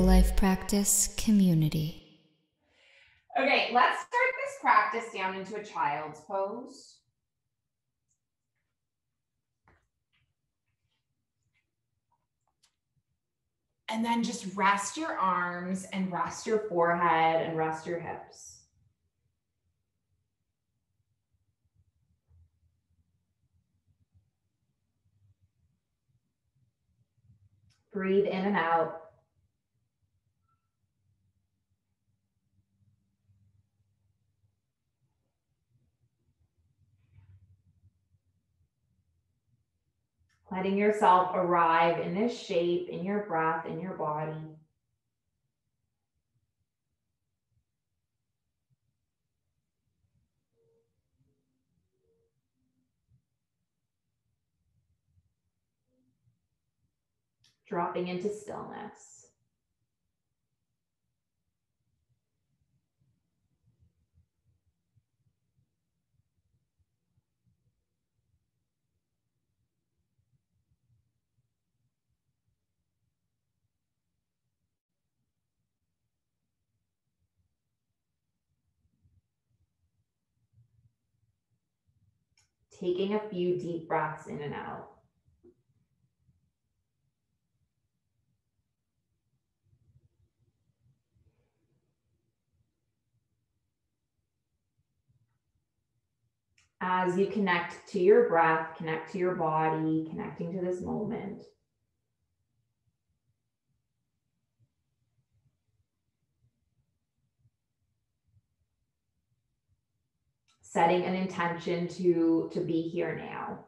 Life Practice community. Okay, let's start this practice down into a child's pose. And then just rest your arms and rest your forehead and rest your hips. Breathe in and out. Letting yourself arrive in this shape, in your breath, in your body. Dropping into stillness. Taking a few deep breaths in and out. As you connect to your breath, connect to your body, connecting to this moment. Setting an intention to to be here now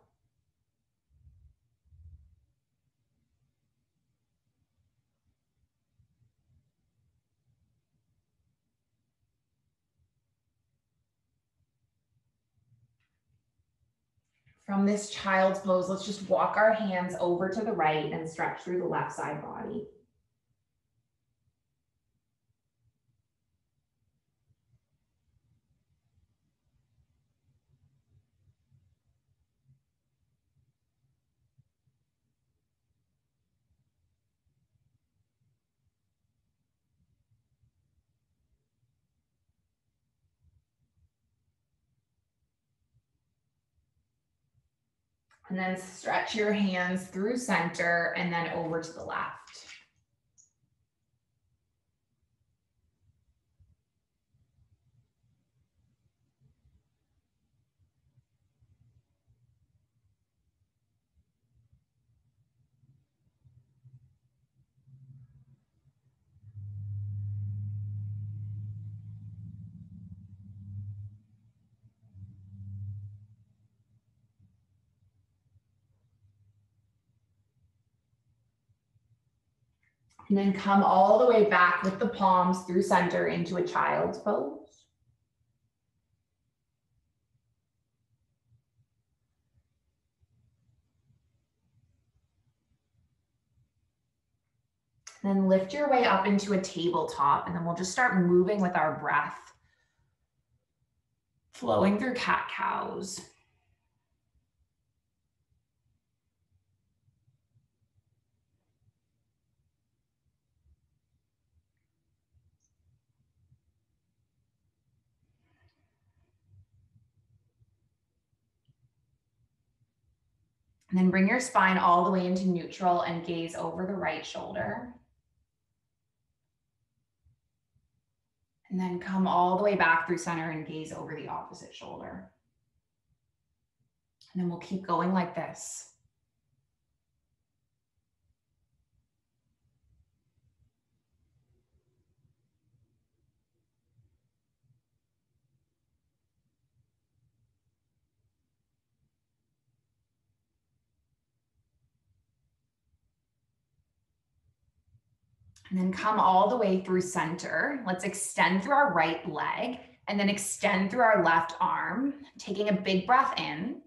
From this child's pose, let's just walk our hands over to the right and stretch through the left side body. And then stretch your hands through center and then over to the left. And then come all the way back with the palms through center into a child's pose. Then lift your way up into a tabletop and then we'll just start moving with our breath. Flowing through cat cows. And then bring your spine all the way into neutral and gaze over the right shoulder. And then come all the way back through center and gaze over the opposite shoulder. And then we'll keep going like this. And then come all the way through center. Let's extend through our right leg and then extend through our left arm, taking a big breath in.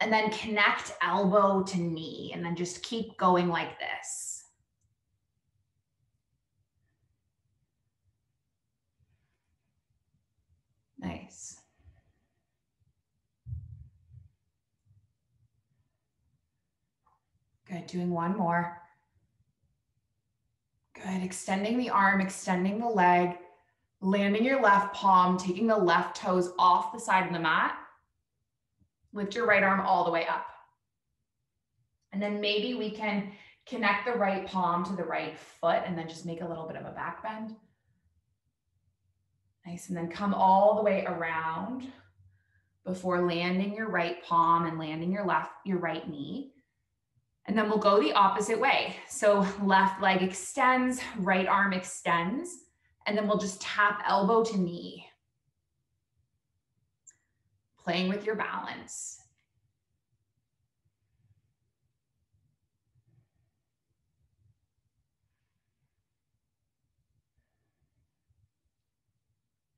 And then connect elbow to knee and then just keep going like this. Nice. Good, doing one more. Good. Extending the arm, extending the leg, landing your left palm, taking the left toes off the side of the mat. Lift your right arm all the way up. And then maybe we can connect the right palm to the right foot and then just make a little bit of a back bend. Nice. And then come all the way around before landing your right palm and landing your left, your right knee. And then we'll go the opposite way. So left leg extends, right arm extends, and then we'll just tap elbow to knee. Playing with your balance.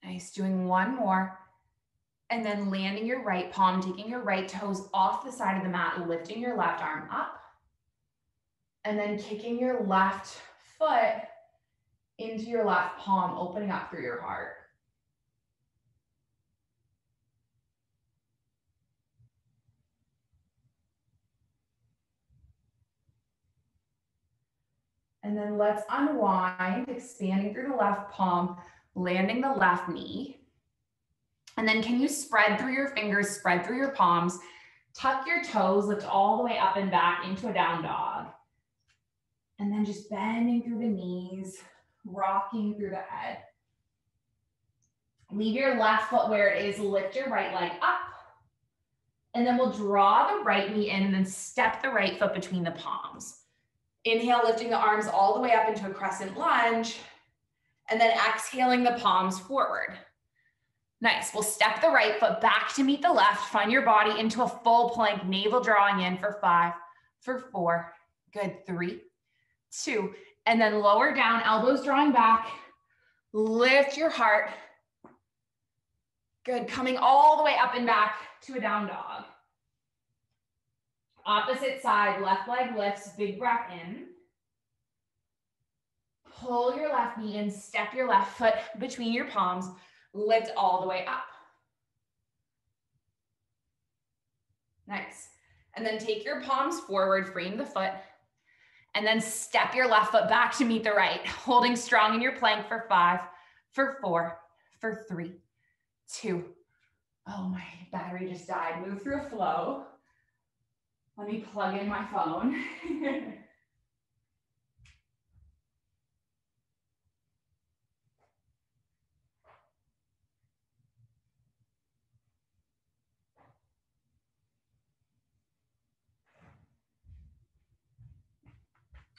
Nice, doing one more. And then landing your right palm, taking your right toes off the side of the mat, lifting your left arm up. And then kicking your left foot into your left palm, opening up through your heart. And then let's unwind, expanding through the left palm, landing the left knee. And then can you spread through your fingers, spread through your palms, tuck your toes, lift all the way up and back into a down dog. And then just bending through the knees, rocking through the head. Leave your left foot where it is, lift your right leg up. And then we'll draw the right knee in and then step the right foot between the palms. Inhale, lifting the arms all the way up into a crescent lunge and then exhaling the palms forward. Nice. We'll step the right foot back to meet the left. Find your body into a full plank, navel drawing in for five, for four. Good. Three, two, and then lower down, elbows drawing back. Lift your heart. Good. Coming all the way up and back to a down dog. Opposite side, left leg lifts, big breath in pull your left knee in, step your left foot between your palms, lift all the way up. Nice. And then take your palms forward, frame the foot, and then step your left foot back to meet the right, holding strong in your plank for five, for four, for three, two. Oh, my battery just died. Move through a flow. Let me plug in my phone.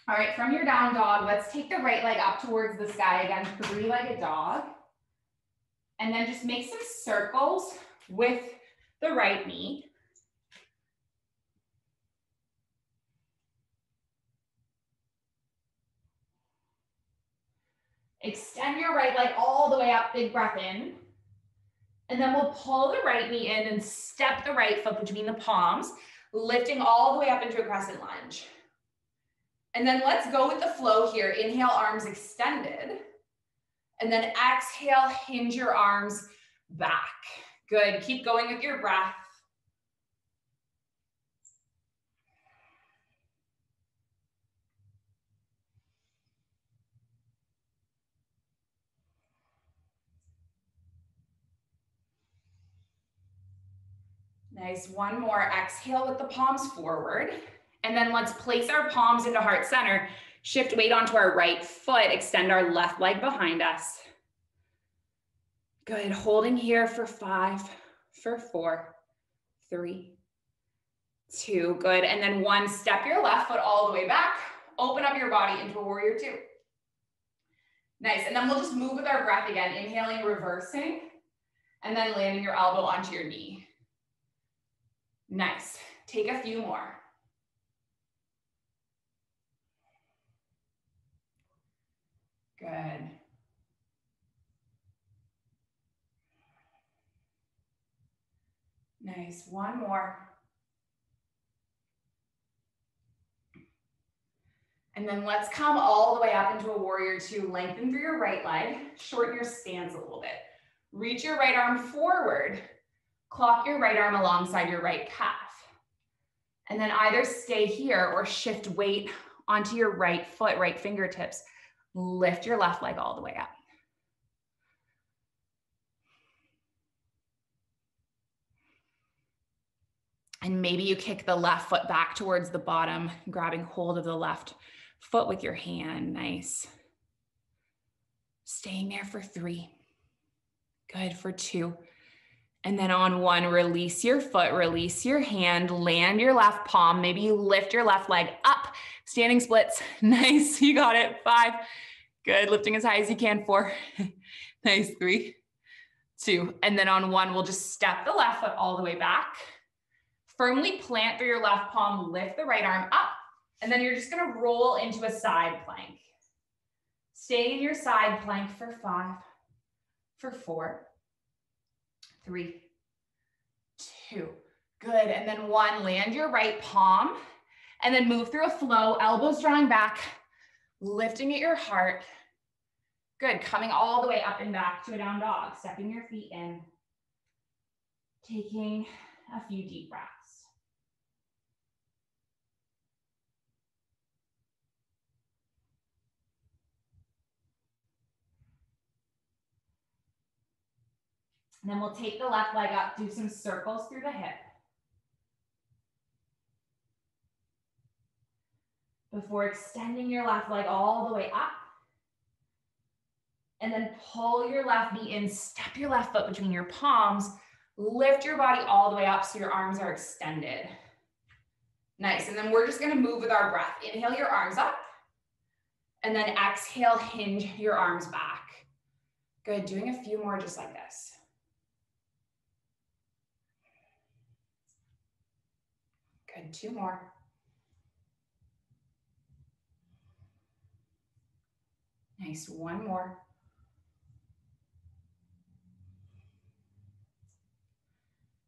All right, from your down dog, let's take the right leg up towards the sky again, three-legged dog. And then just make some circles with the right knee. Extend your right leg all the way up, big breath in. And then we'll pull the right knee in and step the right foot between the palms, lifting all the way up into a crescent lunge. And then let's go with the flow here. Inhale, arms extended. And then exhale, hinge your arms back. Good. Keep going with your breath. Nice. One more. Exhale with the palms forward. And then let's place our palms into heart center. Shift weight onto our right foot. Extend our left leg behind us. Good. Holding here for five, for four, three, two. Good. And then one, step your left foot all the way back. Open up your body into a warrior two. Nice. And then we'll just move with our breath again. Inhaling, reversing, and then landing your elbow onto your knee. Nice. Take a few more. Good. Nice. One more. And then let's come all the way up into a warrior two. Lengthen through your right leg. Shorten your stance a little bit. Reach your right arm forward. Clock your right arm alongside your right calf. And then either stay here or shift weight onto your right foot, right fingertips Lift your left leg all the way up. And maybe you kick the left foot back towards the bottom, grabbing hold of the left foot with your hand. Nice. Staying there for three. Good for two. And then on one, release your foot, release your hand, land your left palm. Maybe you lift your left leg up, standing splits. Nice. You got it. Five. Good. Lifting as high as you can. Four. nice. Three, two. And then on one, we'll just step the left foot all the way back. Firmly plant through your left palm, lift the right arm up, and then you're just gonna roll into a side plank. Stay in your side plank for five, for four, three, two. Good, and then one, land your right palm, and then move through a flow, elbows drawing back, lifting at your heart. Good, coming all the way up and back to a down dog, stepping your feet in, taking a few deep breaths. And then we'll take the left leg up, do some circles through the hip. Before extending your left leg all the way up. And then pull your left knee in, step your left foot between your palms, lift your body all the way up so your arms are extended. Nice, and then we're just gonna move with our breath. Inhale your arms up, and then exhale, hinge your arms back. Good, doing a few more just like this. Good, two more. Nice, one more.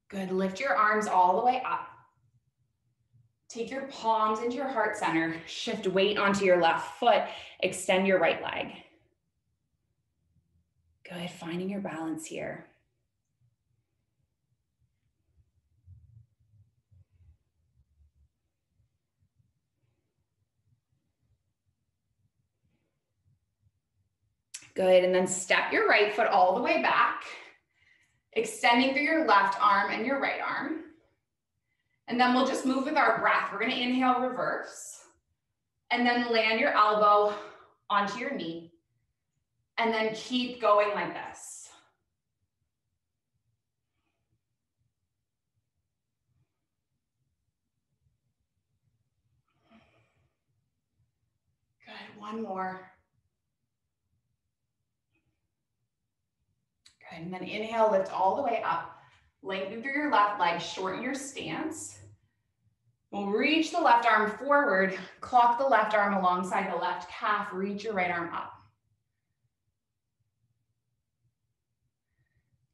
Good, lift your arms all the way up. Take your palms into your heart center, shift weight onto your left foot, extend your right leg. Good, finding your balance here. Good, and then step your right foot all the way back, extending through your left arm and your right arm. And then we'll just move with our breath. We're gonna inhale, reverse, and then land your elbow onto your knee. And then keep going like this. Good, one more. Good, and then inhale, lift all the way up. Lengthen through your left leg, shorten your stance. We'll reach the left arm forward, clock the left arm alongside the left calf, reach your right arm up.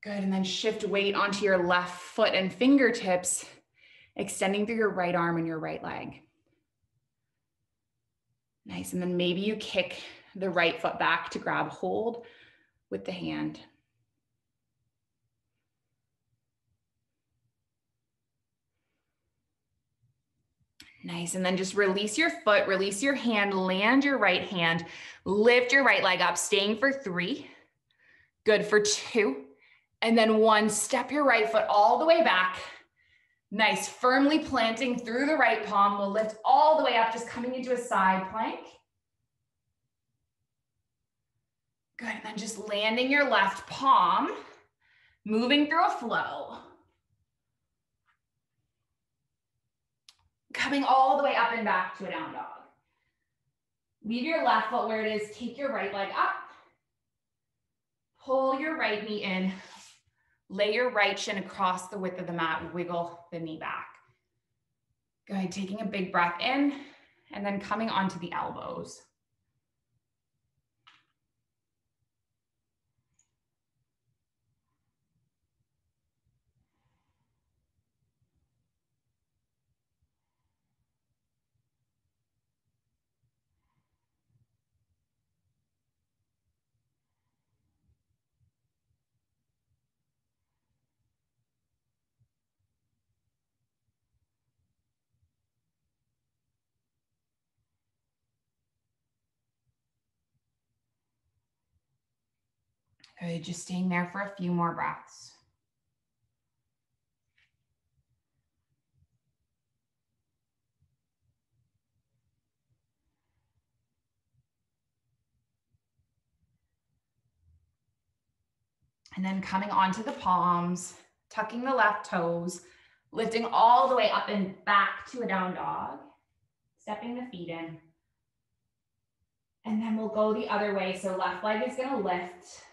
Good, and then shift weight onto your left foot and fingertips, extending through your right arm and your right leg. Nice, and then maybe you kick the right foot back to grab hold with the hand. Nice. And then just release your foot, release your hand, land your right hand, lift your right leg up, staying for three. Good for two. And then one, step your right foot all the way back. Nice. Firmly planting through the right palm. We'll lift all the way up, just coming into a side plank. Good. And then just landing your left palm, moving through a flow. Coming all the way up and back to a down dog. Leave your left foot where it is. Take your right leg up. Pull your right knee in. Lay your right shin across the width of the mat. Wiggle the knee back. Good. Taking a big breath in and then coming onto the elbows. Just staying there for a few more breaths. And then coming onto the palms, tucking the left toes, lifting all the way up and back to a down dog, stepping the feet in. And then we'll go the other way. So left leg is gonna lift.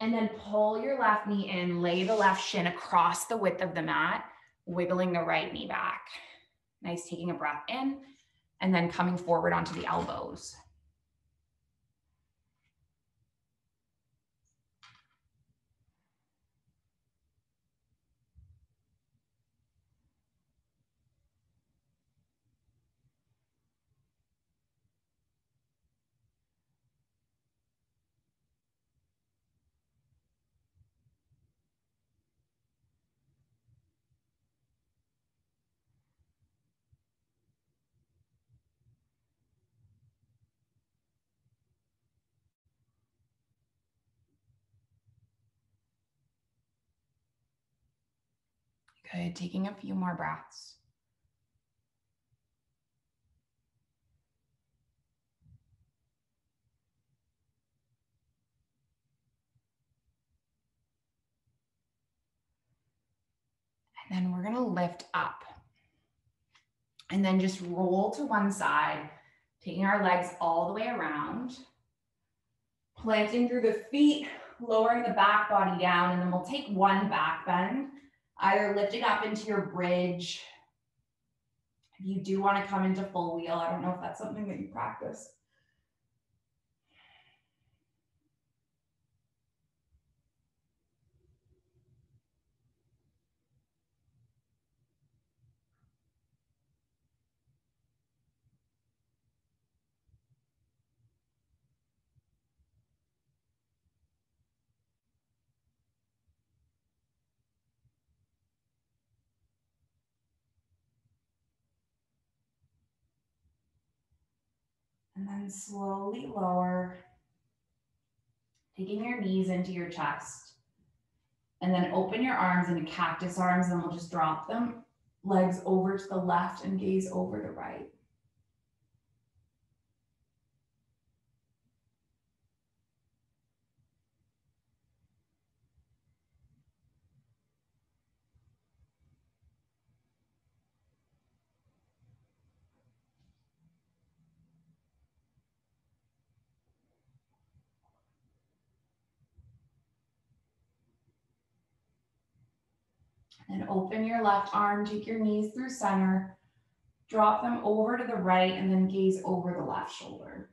And then pull your left knee in, lay the left shin across the width of the mat, wiggling the right knee back. Nice, taking a breath in, and then coming forward onto the elbows. Good, taking a few more breaths. And then we're gonna lift up. And then just roll to one side, taking our legs all the way around. Planting through the feet, lowering the back body down, and then we'll take one back bend either lifting up into your bridge. If you do want to come into full wheel, I don't know if that's something that you practice. And then slowly lower, taking your knees into your chest. And then open your arms into cactus arms, and we'll just drop them. Legs over to the left and gaze over the right. And open your left arm, take your knees through center, drop them over to the right, and then gaze over the left shoulder.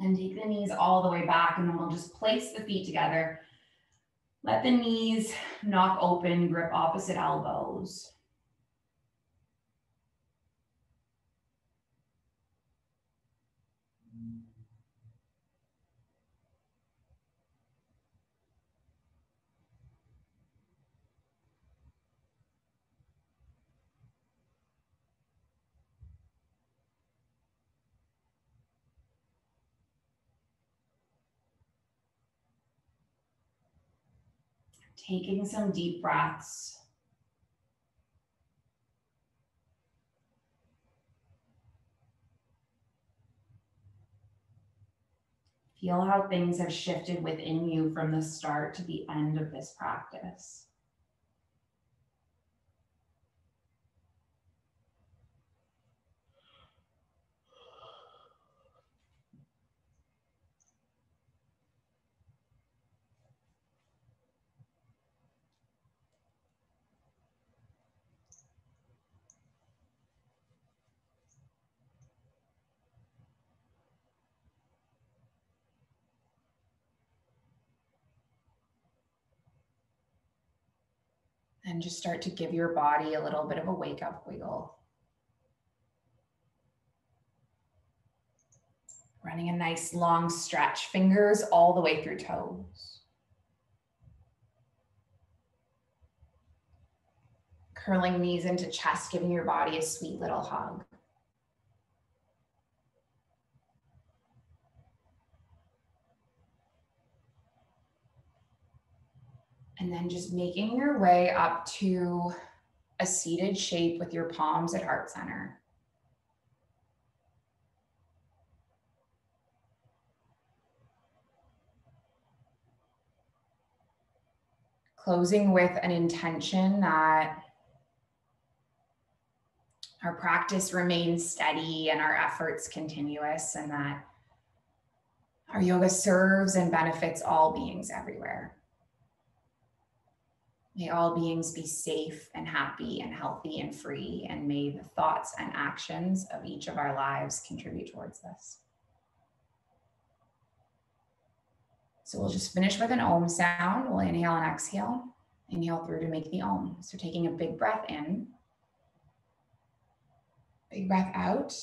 And take the knees all the way back and then we'll just place the feet together. Let the knees knock open, grip opposite elbows. Taking some deep breaths. Feel how things have shifted within you from the start to the end of this practice. And just start to give your body a little bit of a wake up wiggle. Running a nice long stretch, fingers all the way through toes. Curling knees into chest, giving your body a sweet little hug. And then just making your way up to a seated shape with your palms at heart center. Closing with an intention that our practice remains steady and our efforts continuous, and that our yoga serves and benefits all beings everywhere. May all beings be safe and happy and healthy and free, and may the thoughts and actions of each of our lives contribute towards this. So we'll just finish with an om sound. We'll inhale and exhale. Inhale through to make the om. So taking a big breath in, big breath out,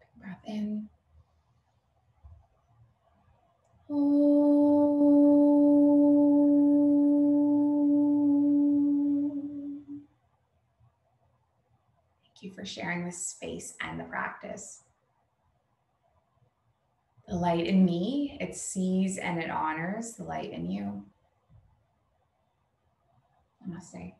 big breath in. Thank you for sharing this space and the practice. The light in me, it sees and it honors the light in you. Namaste.